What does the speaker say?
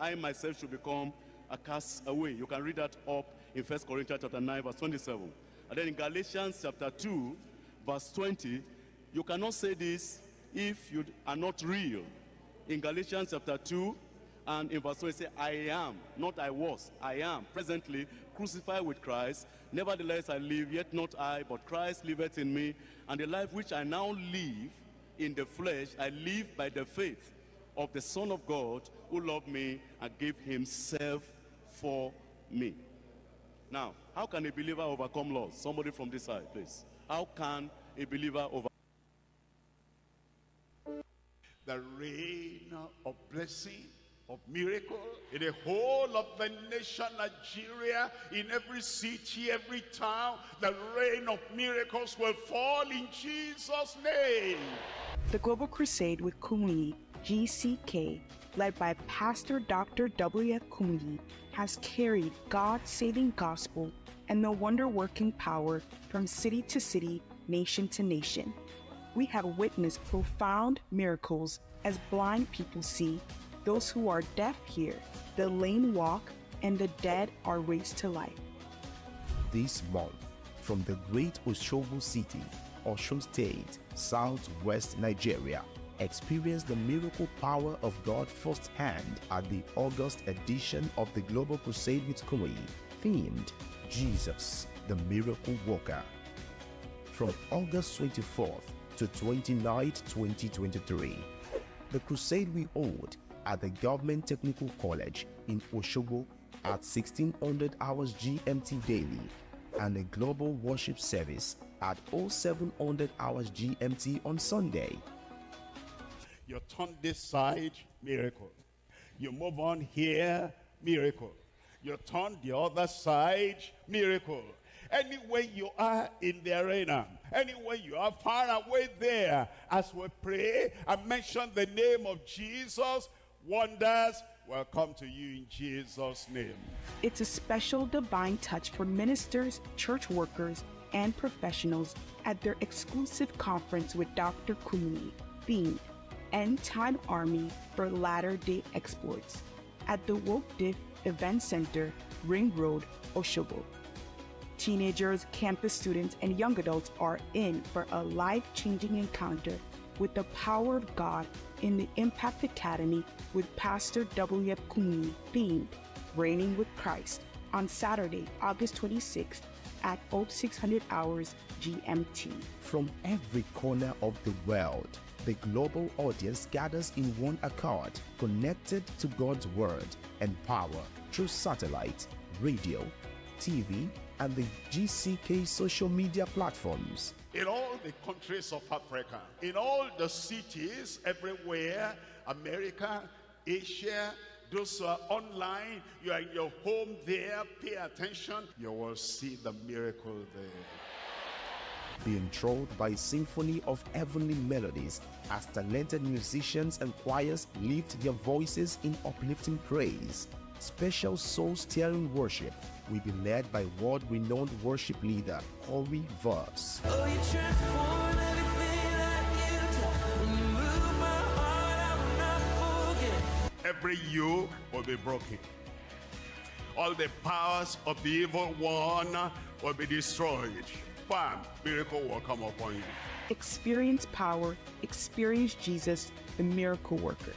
I myself should become a cast away. You can read that up in 1 Corinthians chapter 9, verse 27. And then in Galatians chapter 2, verse 20, you cannot say this if you are not real. In Galatians chapter 2 and in verse 20, say, I am, not I was, I am presently crucified with Christ. Nevertheless, I live, yet not I, but Christ liveth in me. And the life which I now live in the flesh, I live by the faith of the Son of God who loved me and gave himself for me. Now, how can a believer overcome loss? Somebody from this side, please. How can a believer overcome? The rain of blessing, of miracle in the whole of the nation Nigeria, in every city, every town, the rain of miracles will fall in Jesus' name. The Global Crusade with Kumuyi, GCK, led by Pastor Dr. W.F. Kumuyi, has carried God's saving gospel and the wonder-working power from city to city, nation to nation. We have witnessed profound miracles as blind people see, those who are deaf hear, the lame walk, and the dead are raised to life. This month, from the great Oshogbo city, Osun State, southwest Nigeria, experience the miracle power of God firsthand at the August edition of the Global Crusade with Kumuyi, themed Jesus, the Miracle Worker. From August 24th to 29th, 2023, the crusade we hold at the Government Technical College in Oshogbo at 1600 hours GMT daily and a global worship service at 0700 hours GMT on Sunday. You turn this side, miracle. You move on here, miracle. You turn the other side, miracle. Anywhere you are in the arena, anywhere you are far away there, as we pray and mention the name of Jesus, wonders will come to you in Jesus' name. It's a special divine touch for ministers, church workers, and professionals at their exclusive conference with Dr. Kumuyi, themed End Time Army for Latter day Exploits at the Woke Diff Event Center, Ring Road, Oshogbo. Teenagers, campus students, and young adults are in for a life changing encounter with the power of God in the Impact Academy with Pastor W.F. Kumuyi themed Reigning with Christ on Saturday, August 26th at 0600 hours GMT. From every corner of the world, the global audience gathers in one accord, connected to God's word and power through satellite, radio, TV, and the GCK social media platforms. In all the countries of Africa, in all the cities, everywhere, America, Asia, those who are online, you are in your home there, pay attention, you will see the miracle there. Be enthralled by a symphony of heavenly melodies as talented musicians and choirs lift their voices in uplifting praise. Special soul-stirring worship will be led by world-renowned worship leader Corey Voss. Oh, you transform everything I enter. When you move my heart, I will. Every yoke will be broken. All the powers of the evil one will be destroyed. Bam! Miracle will come upon you. Experience power, experience Jesus, the miracle worker.